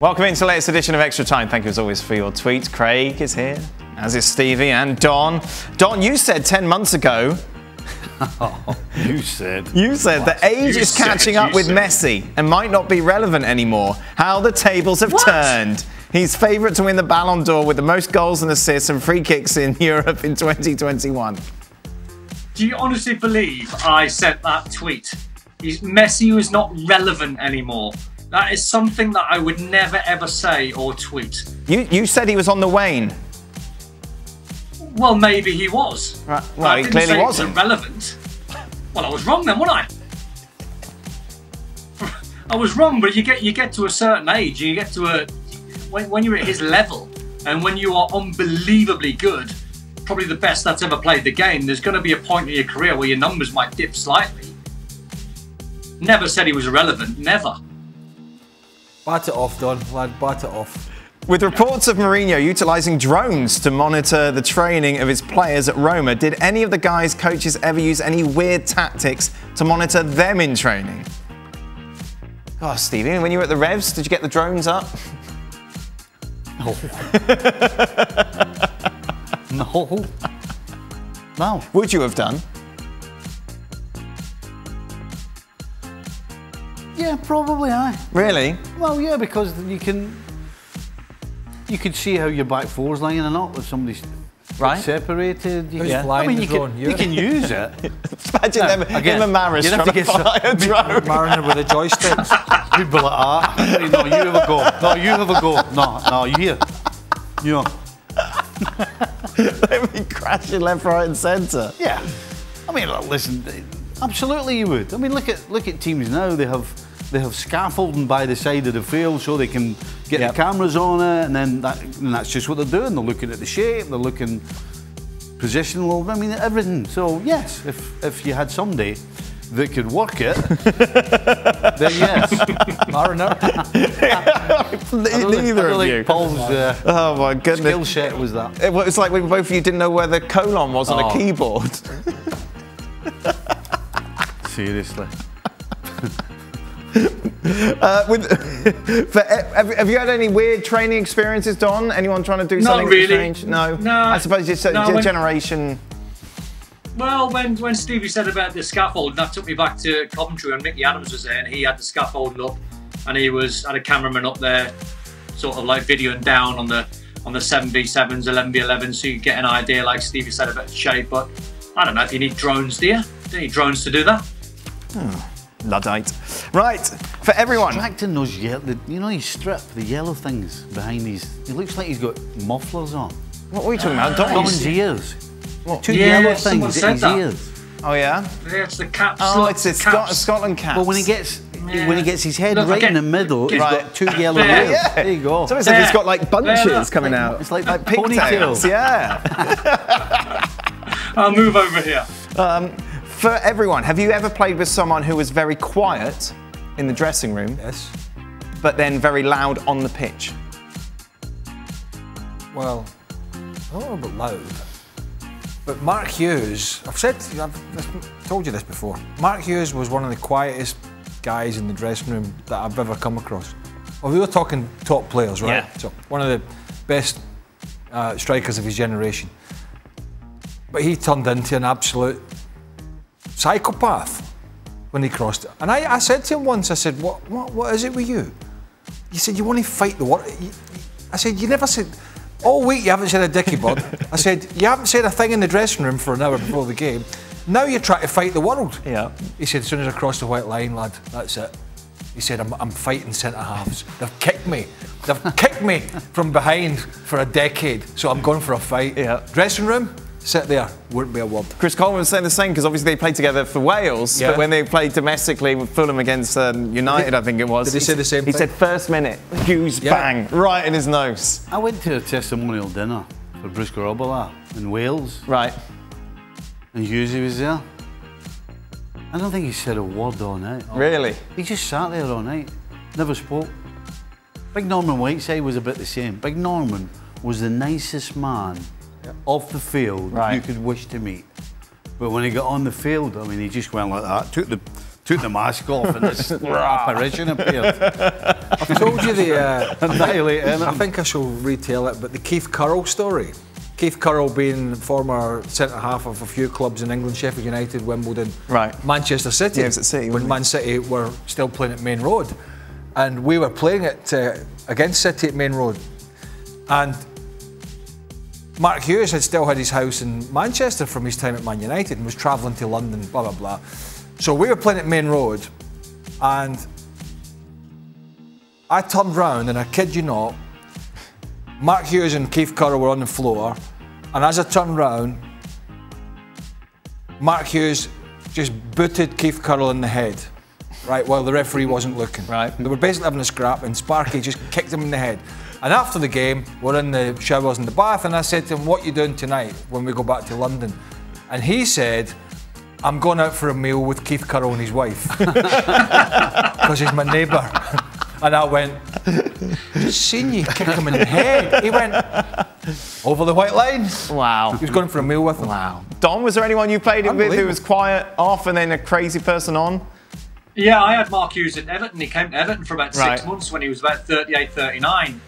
Welcome into the latest edition of Extra Time. Thank you as always for your tweets. Craig is here, as is Stevie and Don. Don, you said 10 months ago. you said. You said that age You is said, catching you up with said. Messi and might not be relevant anymore. How the tables have What? turned. He's favourite to win the Ballon d'Or with the most goals and assists and free kicks in Europe in 2021. Do you honestly believe I sent that tweet? He's, Messi was not relevant anymore. That is something that I would never ever say or tweet. You, you said he was on the wane. Well, maybe he was. Right, well, I he clearly wasn't. Irrelevant. Well, I was wrong then, wasn't I? I was wrong, but you get you get to a certain age, you get to a when, when you're at his level, and when you are unbelievably good, probably the best that's ever played the game. There's going to be a point in your career where your numbers might dip slightly. Never said he was irrelevant. Never. Bat it off, Don, lad, bat it off. With reports of Mourinho utilising drones to monitor the training of his players at Roma, did any of the guys' coaches ever use any weird tactics to monitor them in training? Oh, Stevie, when you were at the Revs, did you get the drones up? No. No. Would you have done? Yeah, probably I. Really? Well, yeah, because you can you could see how your back four's lining up if somebody's Right. separated. You Who's can, flying I mean, you drone? can, You? you can use it. Imagine No, them, again, him and Maris you'd have trying to, to get some- fly a drone. Mariner with a joystick. People like that. Ah, no, you have a go. No, you have a go. No, no, you here. You know. They'd be crashing left, right, and centre. Yeah. I mean, look, listen, absolutely you would. I mean, look at look at teams now. They have they have scaffolding by the side of the field so they can get Yep. the cameras on it, and then that, and that's just what they're doing. They're looking at the shape. They're looking positional. I mean, everything. So yes, if if you had somebody that could work it, then yes. Mariner. I don't think- I Neither of you. Paul's uh, Oh my goodness. skill goodness. set was that. It was like when both of you didn't know where the colon was on a Oh. keyboard. Seriously. Uh, with, for, have, have you had any weird training experiences, Don? Anyone trying to do Not something really. strange? No. No. I suppose it's a No, when- generation. Well, when, when Stevie said about the scaffold, that took me back to Coventry when Micky Adams was there, and he had the scaffold up, and he was had a cameraman up there, sort of like videoing down on the on the 7v7s, 11v11s, so you get an idea, like Stevie said, about the shape. But I don't know if you need drones, do you? Do you need drones to do that? Luddite. Right, for everyone. Distracting those yellow, the, you know, his strip, the yellow things behind these. It looks like he's got mufflers on. What were we talking about? Don? On his ears. Two Yeah, yellow things in his that. ears. Oh, yeah? Yeah, it's the caps. Oh, look, it's a caps. Scot- Scotland cap. But when he gets Yeah. when he gets his head Look, right in the middle, he's Right. got two yellow There. ears. Yeah. There you go. So It's like he's got like bunches There. coming out. It's like- like like pigtails. ponytails. Yeah. I'll move over here. Um, for everyone, have you ever played with someone who was very quiet in the dressing room, Yes. but then very loud on the pitch? Well, I don't know about loud. But Mark Hughes, I've said, I've told you this before. Mark Hughes was one of the quietest guys in the dressing room that I've ever come across. Well, we were talking top players, right? Yeah. So one of the best uh, strikers of his generation. But he turned into an absolute psychopath when he crossed it. And I, I said to him once, I said, what, what, what is it with you? He said, you want to fight the world. I said, you never said, all week you haven't said a dicky bird. I said, you haven't said a thing in the dressing room for an hour before the game. Now you're trying to fight the world. Yeah. He said, as soon as I cross the white line, lad, that's it. He said, I'm, I'm fighting centre halves. They've kicked me. They've kicked me from behind for a decade, so I'm going for a fight. Yeah. Dressing room, sit there, wouldn't be a word. Chris Coleman was saying the same because obviously they played together for Wales, Yeah. but when they played domestically with Fulham against um, United, I think it was. Did he say the same He thing? said first minute, Hughes Yeah. bang right in his nose. I went to a testimonial dinner for Bruce Grobbelaar in Wales, Right. and Hughesy was there. I don't think he said a word all night. Really? He just sat there all night, never spoke. Big Norman Whiteside was a bit the same. Big Norman was the nicest man off the field Right. you could wish to meet. But when he got on the field, I mean, he just went like that, took the took the mask off and this apparition appeared. I've told you the. Uh, Annihilate I think I shall retell it, but the Keith Curle story. Keith Curle being former centre half of a few clubs in England, Sheffield United, Wimbledon, Right. Manchester City. Yeah, was at City, when? Man City were still playing at Maine Road, and we were playing it uh, against City at Maine Road, and Mark Hughes had still had his house in Manchester from his time at Man United and was travelling to London, blah blah blah. So we were playing at Maine Road, and I turned round and I kid you not, Mark Hughes and Keith Curle were on the floor, and as I turned round, Mark Hughes just booted Keith Curle in the head, right, while the referee wasn't looking. Right. They were basically having a scrap, and Sparky just kicked him in the head. And after the game, we're in the showers in the bath, and I said to him, What you doing tonight when we go back to London? And he said, I'm going out for a meal with Keith Curle and his wife. Because he's my neighbour. And I went, just seen you kick him in the head. He went, over the white line. Wow. He was going for a meal with him. Wow. Don, was there anyone you played it with who was quiet off and then a crazy person on? Yeah, I had Mark Hughes at Everton. He came to Everton for about Right. six months when he was about 38, 39.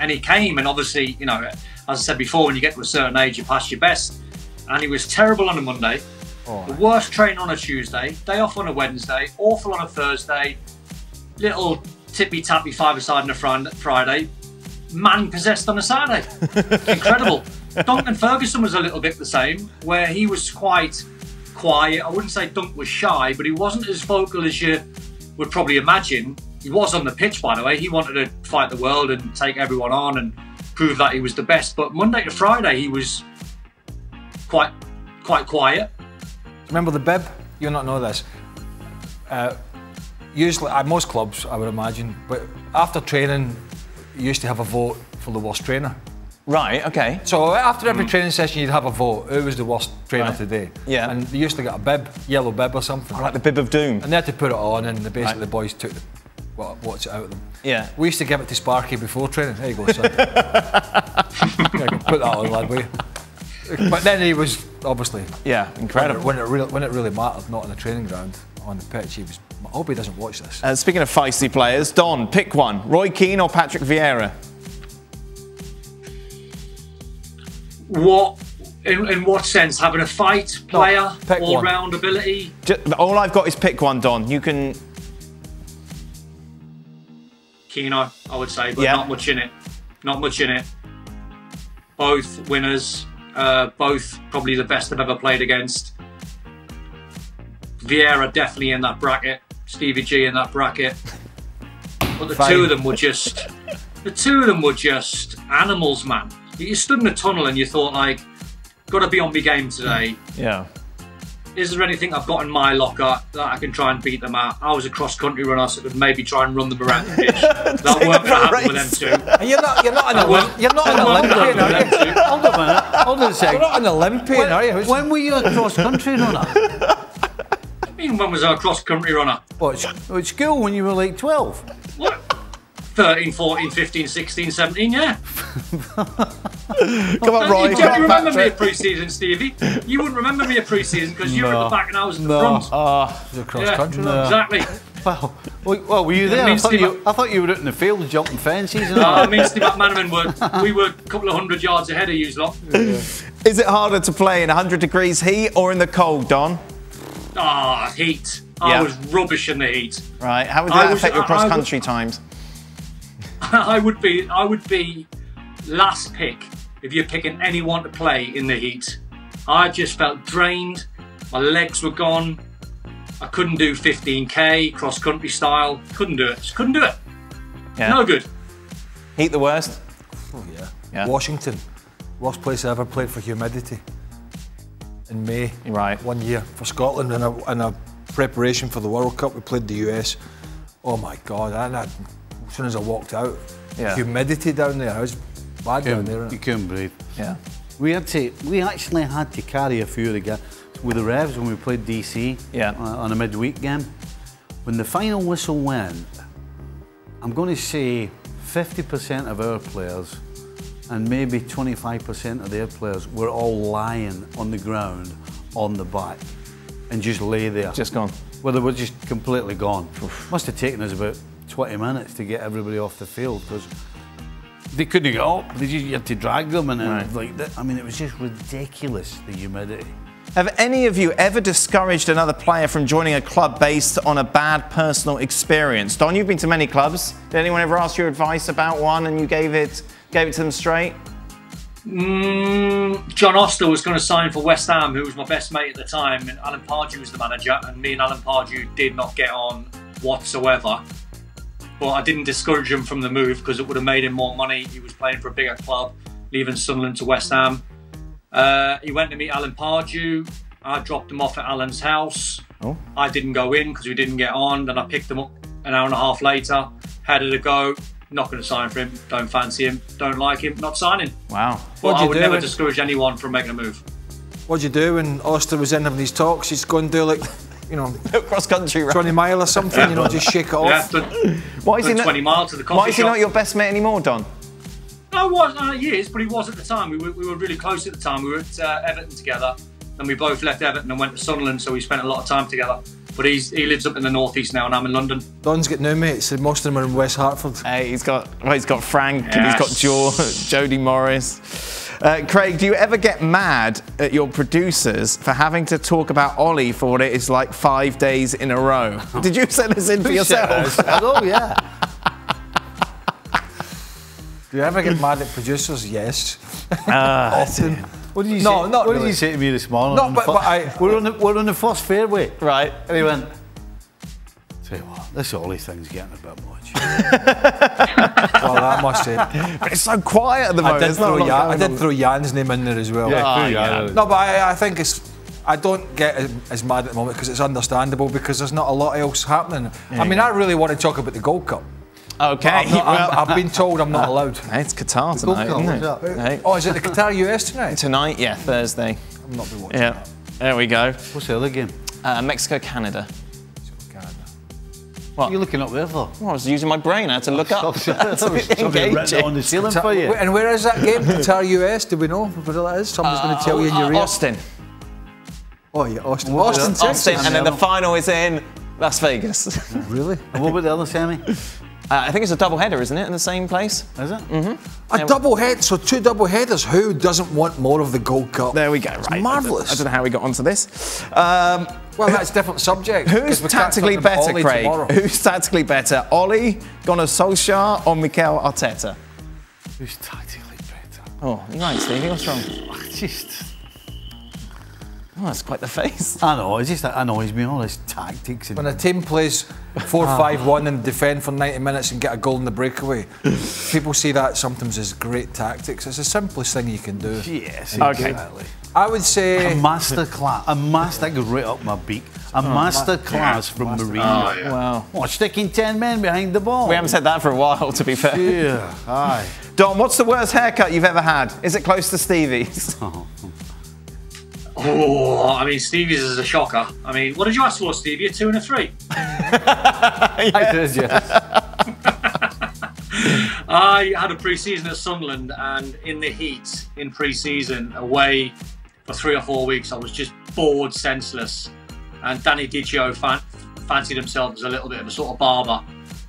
And he came, and obviously, you know, as I said before, when you get to a certain age, you pass your best. And he was terrible on a Monday, the worst training on a Tuesday, day off on a Wednesday, awful on a Thursday, little tippy tappy five aside on a Fri- Friday, man possessed on a Saturday. Incredible. Duncan Ferguson was a little bit the same, where he was quite quiet. I wouldn't say Dunk was shy, but he wasn't as vocal as you would probably imagine. He was on the pitch, by the way. He wanted to fight the world and take everyone on and prove that he was the best. But Monday to Friday, he was quite quite quiet. Remember the bib? You'll not know this. Uh, usually, at most clubs, I would imagine, but after training, you used to have a vote for the worst trainer. Right, okay. So after every training session, you'd have a vote. Who was the worst trainer Right. today? Yeah. And they used to get a bib, yellow bib or something. Like the bib of doom. And they had to put it on, and the, basically Right. the boys took the, what, what's it out of them. Yeah. We used to give it to Sparky before training. There you go, son. There you put that on, lad, will you? But then he was obviously Yeah, incredible. when it, when it, really, when it really mattered, not on the training ground, on the pitch. He was. I hope he doesn't watch this. Uh, speaking of feisty players, Don, pick one. Roy Keane or Patrick Vieira? What, in, in what sense? Having a fight, player, pick all one. round ability? Ju- all I've got is pick one, Don. You can. Keano, I would say, but Yeah. not much in it. Not much in it. Both winners, uh, both probably the best I've ever played against. Vieira definitely in that bracket. Stevie G in that bracket. But the Fine. two of them were just, the two of them were just animals, man. You stood in a tunnel and you thought like, got to be on my game today. Yeah. Is there anything I've got in my locker that I can try and beat them at? I was a cross country runner, so I could maybe try and run them around the pitch. that weren't going to happen with them two. You're not. You're not an, Olymp- you're not an that weren't gonna Olympian, are you? Hold on a minute. Hold on a You're not an Olympian, are you? When, when were you a cross country runner? I mean, when was I a cross country runner? What, at school when you were like 12? What? 13, 14, 15, 16, 17, yeah. Come on, Don't Roy. you, don't on, you remember me at pre-season, Stevie? You wouldn't remember me at pre-season because you were at the back and I was at the No. front. You're a cross yeah, country. No. exactly. Well, well, well, were you there? I thought Steve- you, I thought you were out in the field jumping fences and Uh, all. me and Steve McManaman were, we were a couple of hundred yards ahead of you lot. Is it harder to play in 100 degrees heat or in the cold, Don? Ah, heat. Yeah. I was rubbish in the heat. Right. How would I that was- affect your I- I cross-country times? I would be I would be last pick if you're picking anyone to play in the heat. I just felt drained. My legs were gone. I couldn't do 15k cross country style. Couldn't do it. Just couldn't do it. Yeah. No good. Heat the worst? Oh, yeah. Yeah. Washington, worst place I ever played for humidity. In May, Right. one year for Scotland in a, in a preparation for the World Cup. We played the US. Oh my God! And I, as soon as I walked out, Yeah. humidity down there. I was bad down there. You couldn't breathe. Yeah. We had to. We actually had to carry a few of the guys with the Revs when we played DC Yeah. uh, on a midweek game. When the final whistle went, I'm going to say 50% of our players and maybe 25% of their players were all lying on the ground on the back and just lay there. Just gone. where they were just completely gone. Must have taken us about 20 minutes to get everybody off the field because they couldn't get up. They just, you had to drag them, and Right. like that. I mean, it was just ridiculous the humidity. Have any of you ever discouraged another player from joining a club based on a bad personal experience? Don, you've been to many clubs. Did anyone ever ask your advice about one and you gave it gave it to them straight? Mm, John Oster was going to sign for West Ham, who was my best mate at the time, and Alan Pardew was the manager, and me and Alan Pardew did not get on whatsoever. But I didn't discourage him from the move because it would have made him more money. He was playing for a bigger club, leaving Sunderland to West Ham. Uh, he went to meet Alan Pardew. I dropped him off at Alan's house. Oh. I didn't go in because we didn't get on. Then I picked him up an hour and a half later. How did it go? Not going to sign for him. Don't fancy him. Don't like him. Not signing. Wow. But What'd I would never when- discourage anyone from making a move. What'd you do when Oster was in having these talks? He's going to do like, you know, Cross country, right? 20 mile or something, you know, just shake it Yeah, off. Why is he done not, 20 miles to the coffee why is he shop. not your best mate anymore, Don? No, was uh, he is, but he was at the time. We were, we were really close at the time. We were at uh, Everton together, and we both left Everton and went to Sunderland, so we spent a lot of time together. But he's he lives up in the northeast now, and I'm in London. Don's got new mates, most of them are in West Hartford. Hey, he's got well, he's got Frank and he's got Yes. Joe, Jody Morris. Uh, Craig, do you ever get mad at your producers for having to talk about Ole for what it is like five days in a row? Did you send this in for yourself? oh yeah. Do you ever get mad at producers? Yes. Ah, Often. What did you No, say? not What really. did you say to me this morning? No, but- but I- we're on the we're on the first fairway, right. and he went. Tell you what, this Ole thing's getting a bit much. Well, that must say. But it's so quiet at the I moment. did, There's not a throw Jan, I did throw Jan's name in there as well. Ah, yeah. No, but I, I think it's. I don't get as, as mad at the moment because it's understandable because there's not a lot else happening. I mean, I really want to talk about the Gold Cup. Okay. Not, well, I'm, I've been told I'm not allowed. It's Qatar tonight, isn't it? that? Hey. Oh, is it the Qatar US tonight? Tonight, yeah, Thursday. I'm not be watching Yeah. There we go. What's the other game? Uh, Mexico, Canada. Canada. What are you looking up there for? Well, I was using my brain. I had to look up. Somebody to be somebody written engaging. on the ceiling for you. And where is that game? Qatar US? Do we know where that is? Someone's going to tell you in your Uh, ear. Austin. Oh, yeah, Austin. What Austin? Texas. Austin, and then the final is in Las Vegas. uh, Really? And what about the other semi? I think it's a double header, isn't it, in the same place? Is it? Mm hmm A double head, so two double headers. Who doesn't want more of the Gold Cup? There we go. It's right. marvellous. I don't know how we got onto this. Um, Well, that's a different subject. Who's tactically better, Ole Craig? tomorrow. Who's tactically better, Ole, Gunnar Solskjaer, or Mikel Arteta? Who's tactically better? Oh, you're right, Stevie. What's wrong? Just. Oh, that's quite the face. I know, it's just that annoys me, all this tactics. When a team plays 4 5 1 and defend for 90 minutes and get a goal in the breakaway, people see that sometimes as great tactics. It's the simplest thing you can do. yes, Okay. exactly. I would say... A say. master class, a master that goes right up my beak. A oh, master class from Mourinho. Oh, wow. Oh, sticking 10 men behind the ball. We haven't said that for a while, to be fair. Yeah, aye. Don, what's the worst haircut you've ever had? Is it close to Stevie's? Oh, I mean, Stevie's is a shocker. I mean, what did you ask for, Stevie? A two and a three? I did, yes. I had a pre-season at Sunderland, and in the heat in pre-season, away for three or four weeks, I was just bored, senseless. And Danny Dichio fan- fancied himself as a little bit of a sort of barber,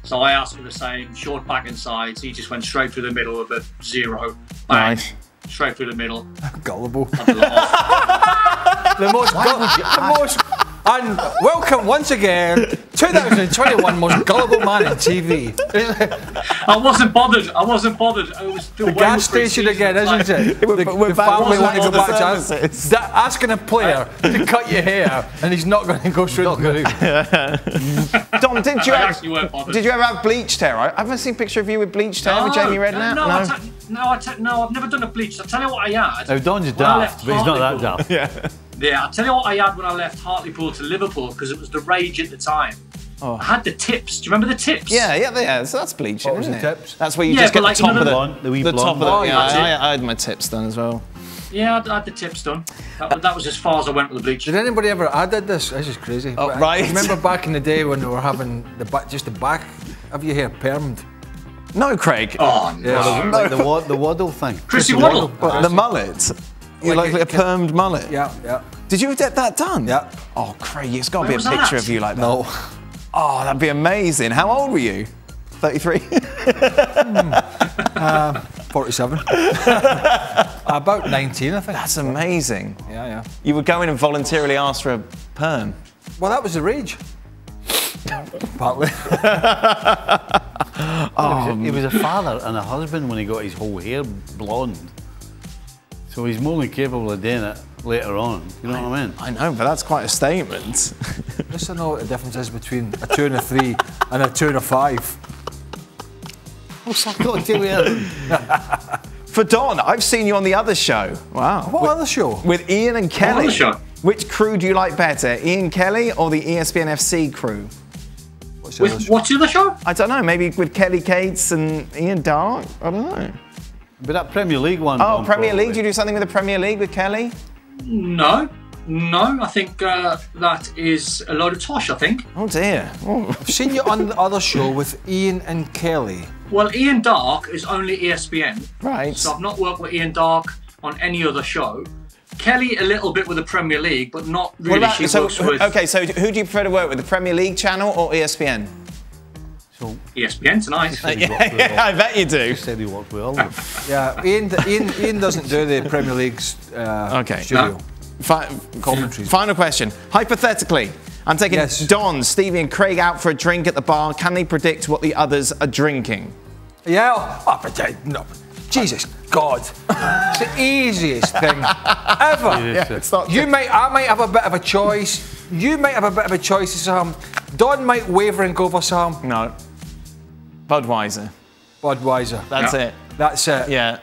so I asked for the same, short back and sides. He just went straight through the middle of a zero, bang, Nice. Straight through the middle. Gullible. Had to let off. the most. The most. And welcome once again, 2021 most gullible man in TV. I wasn't bothered. I wasn't bothered. I was The gas station again, isn't it? We're- the, we're the back- family we're want to back go back to that, asking a player to cut your hair, and he's not going to go through. the- Don, did you, I ever, actually weren't bothered. did you ever have bleached hair? I haven't seen a picture of you with bleached hair with Jamie Redknapp. No, I te- no, I te- no, I've never done a bleach. I'll tell you what I had. Now, Don's When I left daft, but he's not that Hartlepool- daft. Yeah, I'll tell you what I had when I left Hartlepool to Liverpool because it was the rage at the time. Oh. I had the tips. Do you remember the tips? Oh. Yeah, yeah, yeah. So that's bleaching, What was isn't the it? tips? That's where you Yeah, just get like, the top you know of the, the blonde- the wee the top of the. one? yeah, Oh. I, I had my tips done as well. Yeah, I had the tips done. That, was- that was as far as I went with the bleach. Did anybody ever? I did this. This is crazy. Oh, But I- right. Remember back in the day when we were having the back, just the back of your hair permed. No, Craig. Oh, no. Yeah. Like the, wa- the waddle thing. Chrissy Waddle. But the mullet. You like, Like a it- permed mullet. Yeah, yeah. Did you get that done? Yeah. Oh, Craig, it's got to be a was that picture of you like that. No. Oh, that'd be amazing. How old were you? 33? Uh, 47. About 19, I think. That's amazing. Yeah, yeah. You would go in and voluntarily ask for a perm. Well, that was the rage. Partly. He was a um, father and a husband when he got his whole hair blonde. So he's more than capable of doing it later on. You know what I mean? I know, but that's quite a statement. Just to know what the difference is between a two and a three and a two and a five. What's that got to do with? For Don, I've seen you on the other show. Wow. What other show? With Ian and Kelly. other show? Which crew do you like better, Ian Kelly or the E ESPN FC crew? What's the other With show? what's the other show? I don't know, maybe with Kelly Cates and Ian Darke? I don't know. But that Premier League one. Oh, Don, Premier probably. League? Do you do something with the Premier League with Kelly? No, no. I think uh, that is a load of tosh. I think. Oh dear. Oh. I've seen you on the other show with Ian and Kelly. Well, Ian Darke is only ESPN, Right. so I've not worked with Ian Darke on any other show. Kelly a little bit with the Premier League, but not really. about, she so, works with okay, so who do you prefer to work with, the Premier League channel or ESPN? So ESPN tonight. he worked with I bet you do. said he worked with all of them. Yeah, Ian, Ian, Ian doesn't do the Premier League's uh, Okay. studio. No. Fi- Commentaries. Final question. Hypothetically, I'm taking Yes. Don, Stevie, and Craig out for a drink at the bar. Can they predict what the others are drinking? Yeah, oh, but no. Jesus God. it's the easiest thing ever. Yeah, it's not You might, I might have a bit of a choice. You might have a bit of a choice of some. Don might waver and go for some. No. Budweiser. Budweiser. That's Yeah. it. That's it. Yeah.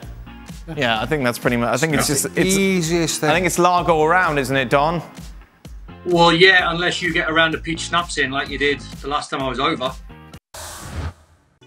Yeah, I think that's pretty much. I think it's just. The It's, easiest thing. I think it's lager all round, isn't it, Don? Well, yeah, unless you get around a peach schnapps in like you did the last time I was over.